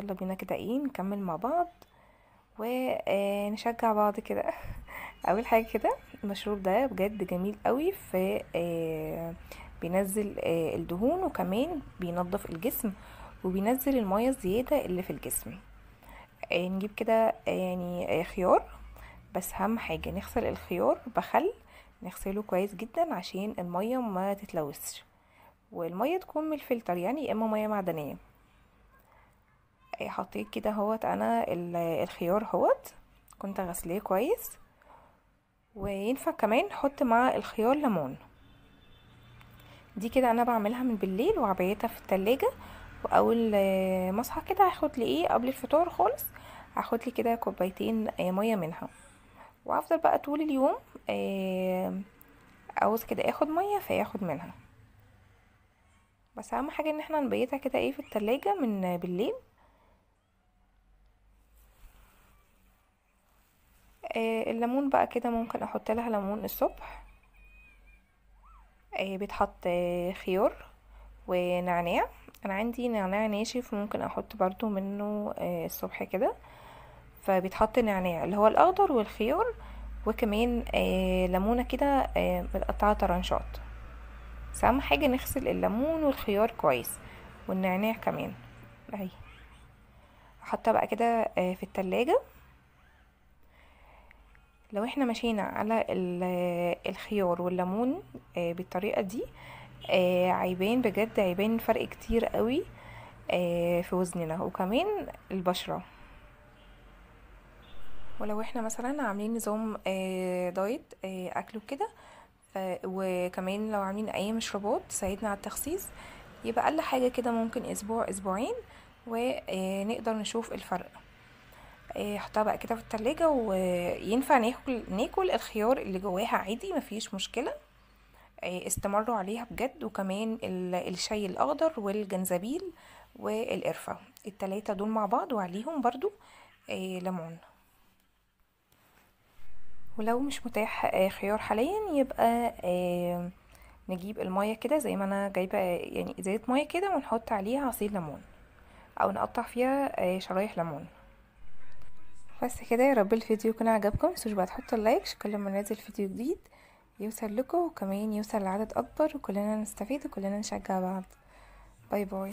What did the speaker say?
فيلا بينا كده إيه نكمل مع بعض ونشجع بعض كده. أول حاجة كده المشروب ده بجد جميل قوي في آه، بينزل آه، الدهون وكمان بينظف الجسم وبينزل المية الزيادة اللي في الجسم. آه، نجيب كده آه، يعني آه، خيار. بس أهم حاجة نغسل الخيار بخل نغسله كويس جدا عشان المية ما تتلوثش. والمية تكون من الفلتر يعني يا إما مية معدنية. آه، حطيت كده هوت أنا ال- الخيار هوت كنت غسلاه كويس. وينفع كمان نحط مع الخيار ليمون. دي كده أنا بعملها من بالليل وعبيتها في التلاجة. وأول ما اصحى كده هاخد لي إيه قبل الفطار خالص هاخد لي كده كوبايتين آه، مية منها. وافضل بقى طول اليوم آه، عاوز كده آخد مية فياخد منها. بس أهم حاجة إن إحنا نبيتها كده إيه في التلاجة من بالليل. الليمون بقى كده ممكن أحط لها ليمون الصبح. آه، بيتحط آه، خيار ونعناع. أنا عندي نعناع ناشف ممكن أحط برضو منه آه، الصبح كده. فبيتحط نعناع اللي هو الأخضر والخيار وكمان آه، ليمونة كده آه، متقطعة طرنشات. أهم حاجة نغسل الليمون والخيار كويس والنعناع كمان. أهي. أحطها بقى كده آه، في التلاجة. لو إحنا مشينا على ال- الخيار والليمون آه، بالطريقة دي آه، عيبان بجد عيبان فرق كتير قوي آه، في وزننا. وكمان البشرة. ولو إحنا مثلا عاملين نظام دايت أكل وكده ف- وكمان لو عاملين أي مشروبات تساعدنا على التخسيس يبقى أقل حاجة كده ممكن أسبوع أسبوعين ونقدر نشوف الفرق. آه، حطها بقى كده في التلاجة وينفع ناكل ناكل الخيار اللي جواها عادي مفيش مشكلة. آه، استمروا عليها بجد وكمان ال- الشاي الأخضر والجنزبيل والقرفة. التلاتة دول مع بعض وعليهم برضو آه، ليمون. ولو مش متاح آه، خيار حاليا يبقى نجيب المية كده زي ما أنا جايبة يعني ازازة مية كده ونحط عليها عصير ليمون أو نقطع فيها شرايح ليمون. بس كده يا رب الفيديو يكون عجبكم. متنسوش بقى تحطوا اللايك عشان كل ما ننزل فيديو جديد يوصل لكم وكمان يوصل لعدد أكبر وكلنا نستفيد وكلنا نشجع بعض. باي باي.